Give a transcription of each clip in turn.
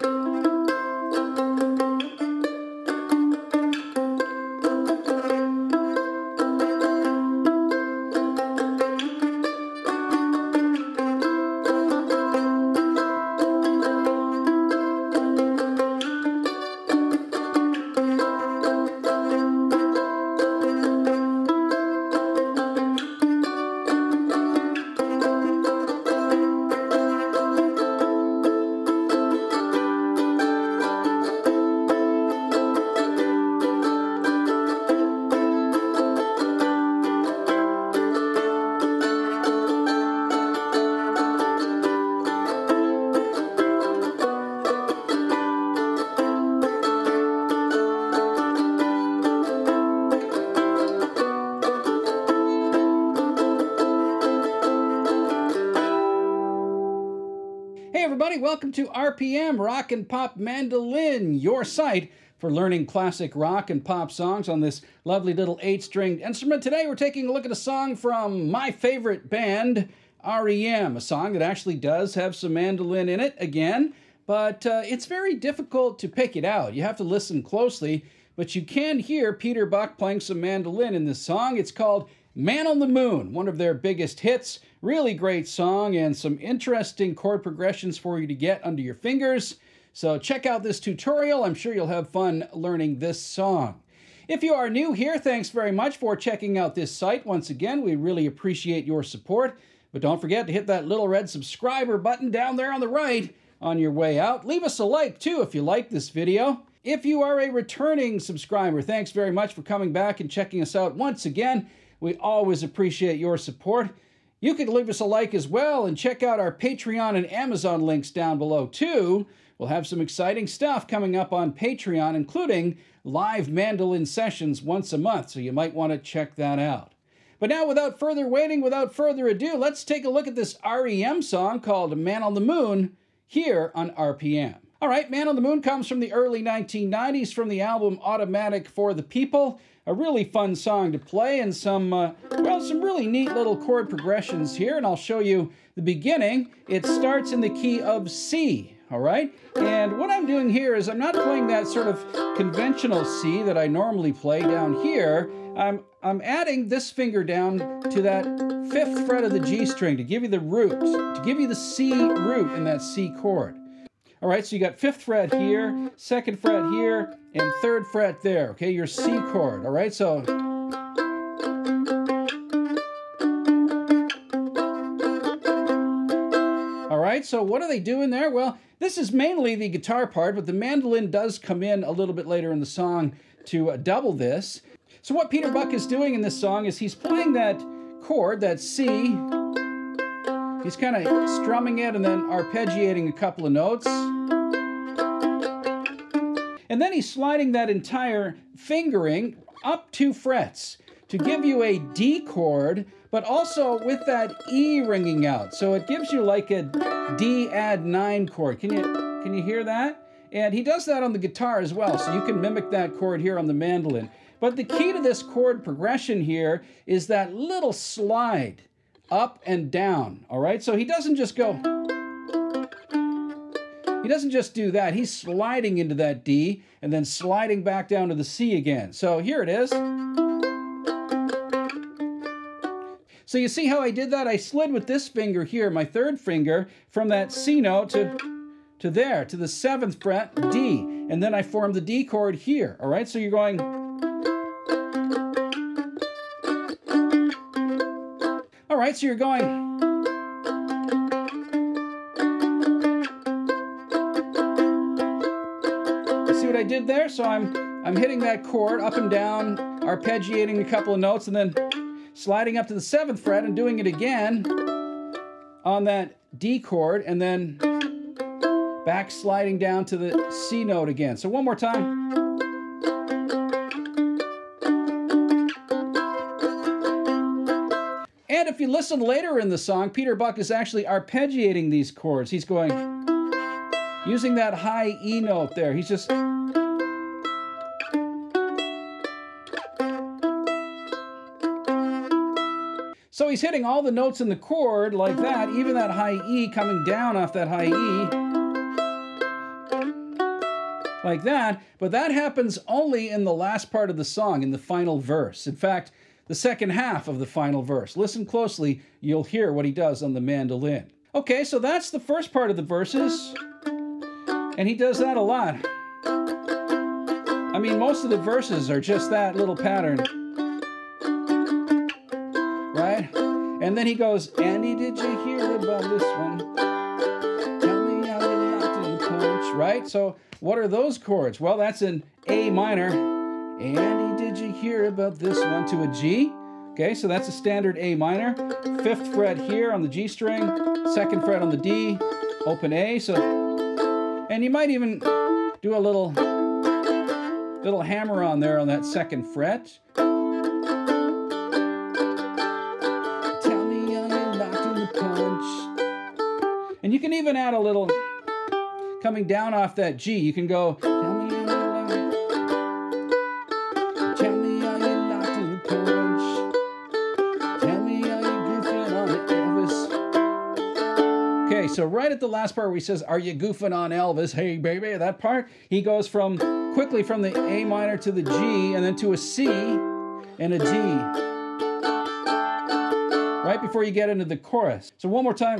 everybody. Welcome to RPM, Rock and Pop Mandolin, your site for learning classic rock and pop songs on this lovely little eight stringed instrument. Today, we're taking a look at a song from my favorite band, REM, a song that actually does have some mandolin in it again, but uh, it's very difficult to pick it out. You have to listen closely, but you can hear Peter Buck playing some mandolin in this song. It's called Man on the Moon, one of their biggest hits. Really great song and some interesting chord progressions for you to get under your fingers. So check out this tutorial. I'm sure you'll have fun learning this song. If you are new here, thanks very much for checking out this site. Once again, we really appreciate your support. But don't forget to hit that little red subscriber button down there on the right on your way out. Leave us a like too if you like this video. If you are a returning subscriber, thanks very much for coming back and checking us out once again. We always appreciate your support. You can leave us a like as well and check out our Patreon and Amazon links down below too. We'll have some exciting stuff coming up on Patreon, including live mandolin sessions once a month, so you might want to check that out. But now, without further waiting, without further ado, let's take a look at this REM song called Man on the Moon here on RPM. All right, Man on the Moon comes from the early 1990s from the album Automatic for the People a really fun song to play and some, uh, well, some really neat little chord progressions here. And I'll show you the beginning. It starts in the key of C, all right? And what I'm doing here is I'm not playing that sort of conventional C that I normally play down here. I'm, I'm adding this finger down to that fifth fret of the G string to give you the root, to give you the C root in that C chord. All right, so you got fifth fret here, second fret here, and third fret there, okay? Your C chord, all right? So All right, so what are they doing there? Well, this is mainly the guitar part, but the mandolin does come in a little bit later in the song to uh, double this. So what Peter Buck is doing in this song is he's playing that chord, that C, He's kind of strumming it and then arpeggiating a couple of notes. And then he's sliding that entire fingering up two frets to give you a D chord, but also with that E ringing out. So it gives you like a D add 9 chord. Can you can you hear that? And he does that on the guitar as well, so you can mimic that chord here on the mandolin. But the key to this chord progression here is that little slide up and down, all right? So he doesn't just go, he doesn't just do that. He's sliding into that D and then sliding back down to the C again. So here it is. So you see how I did that? I slid with this finger here, my third finger, from that C note to, to there, to the seventh fret, D. And then I formed the D chord here, all right? So you're going... right, so you're going. See what I did there? So I'm I'm hitting that chord up and down, arpeggiating a couple of notes, and then sliding up to the seventh fret and doing it again on that D chord, and then back sliding down to the C note again. So one more time. If you listen later in the song, Peter Buck is actually arpeggiating these chords. He's going, using that high E note there. He's just. So he's hitting all the notes in the chord like that, even that high E coming down off that high E. like that, but that happens only in the last part of the song, in the final verse. In fact, the second half of the final verse. Listen closely, you'll hear what he does on the mandolin. Okay, so that's the first part of the verses, and he does that a lot. I mean, most of the verses are just that little pattern. Right? And then he goes, Andy, did you hear about this one? Right? So, what are those chords? Well, that's an A minor. Andy, did you hear about this one to a G? Okay, so that's a standard A minor. Fifth fret here on the G string, second fret on the D, open A. So, and you might even do a little little hammer on there on that second fret. Tell me in the punch. And you can even add a little coming down off that G. You can go. So right at the last part where he says, Are you goofing on Elvis? Hey, baby, that part, he goes from quickly from the A minor to the G and then to a C and a D. Right before you get into the chorus. So one more time,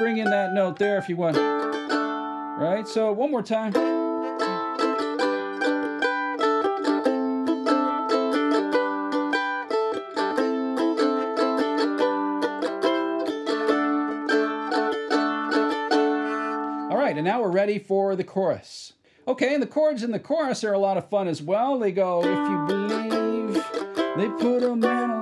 bring in that note there if you want. Right? So one more time. All right, and now we're ready for the chorus. Okay, and the chords in the chorus are a lot of fun as well. They go, if you believe they put a man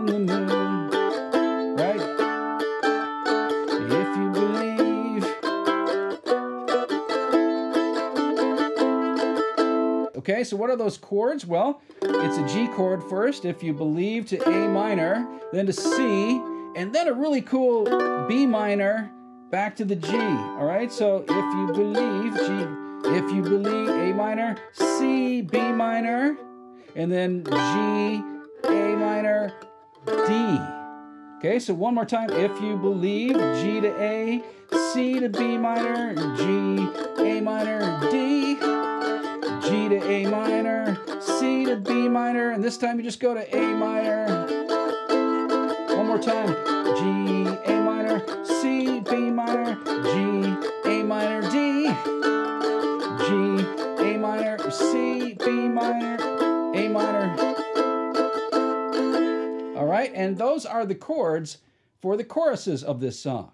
Okay, so what are those chords? Well, it's a G chord first, if you believe, to A minor, then to C, and then a really cool B minor back to the G. All right, so if you believe, G, if you believe, A minor, C, B minor, and then G, A minor, D. Okay, so one more time. If you believe, G to A, C to B minor, G, A minor, D. G to A minor, C to B minor, and this time you just go to A minor. One more time. G, A minor, C, B minor, G, A minor, D. G, A minor, C, B minor, A minor. All right, and those are the chords for the choruses of this song.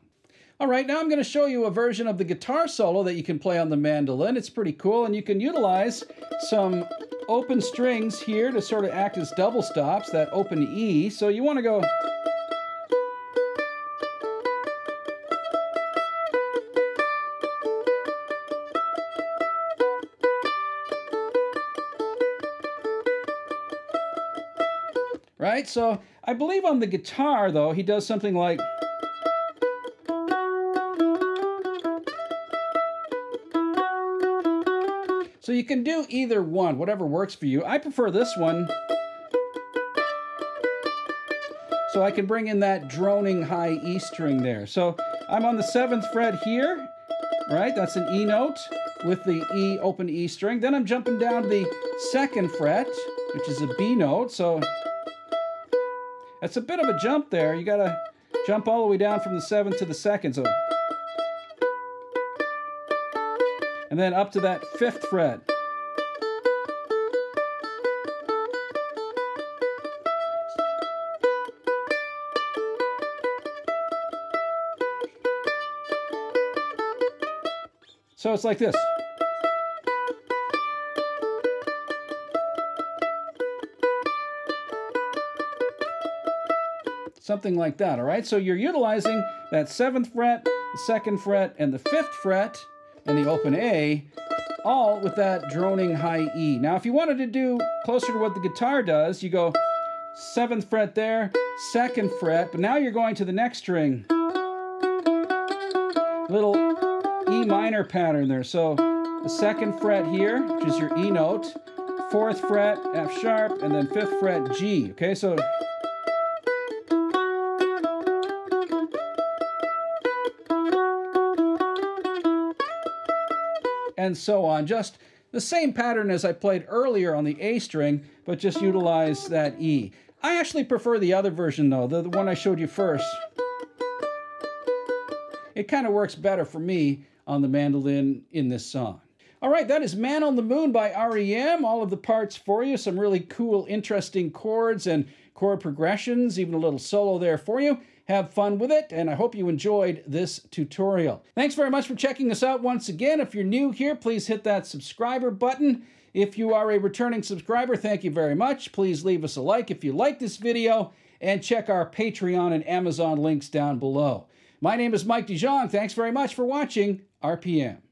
All right, now I'm going to show you a version of the guitar solo that you can play on the mandolin. It's pretty cool, and you can utilize some open strings here to sort of act as double stops, that open E. So you want to go... Right, so I believe on the guitar, though, he does something like... So you can do either one, whatever works for you. I prefer this one. So I can bring in that droning high E string there. So I'm on the seventh fret here, right? That's an E note with the E open E string. Then I'm jumping down to the second fret, which is a B note. So that's a bit of a jump there. You gotta jump all the way down from the seventh to the second. So and then up to that fifth fret. So it's like this. Something like that, all right? So you're utilizing that seventh fret, the second fret, and the fifth fret and the open A, all with that droning high E. Now, if you wanted to do closer to what the guitar does, you go seventh fret there, second fret, but now you're going to the next string. Little E minor pattern there. So the second fret here, which is your E note, fourth fret, F sharp, and then fifth fret, G. Okay, so and so on. Just the same pattern as I played earlier on the A string, but just utilize that E. I actually prefer the other version though, the, the one I showed you first. It kind of works better for me on the mandolin in this song. All right, that is Man on the Moon by REM. All of the parts for you, some really cool, interesting chords and chord progressions, even a little solo there for you. Have fun with it, and I hope you enjoyed this tutorial. Thanks very much for checking us out once again. If you're new here, please hit that subscriber button. If you are a returning subscriber, thank you very much. Please leave us a like if you like this video, and check our Patreon and Amazon links down below. My name is Mike DeJong. Thanks very much for watching RPM.